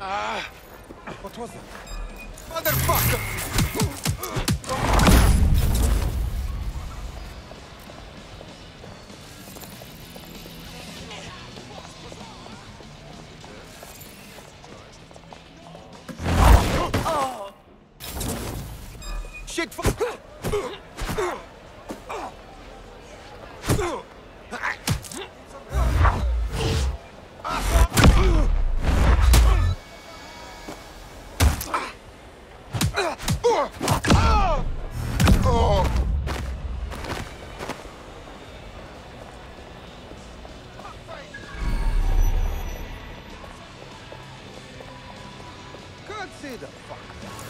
Ah! What was that? Motherfucker! Shit! See the fuck.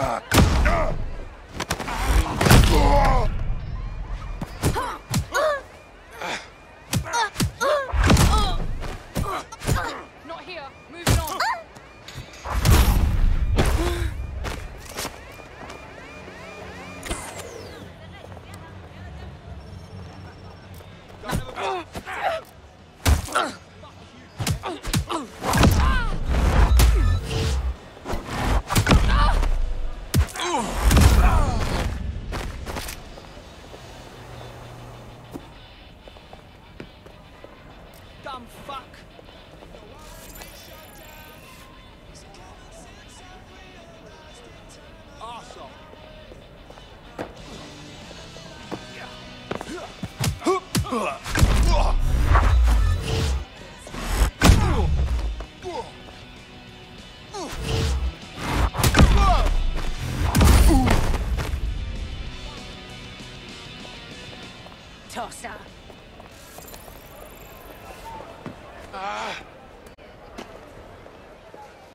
Not fuck. Arsehole. Tosser. Ah!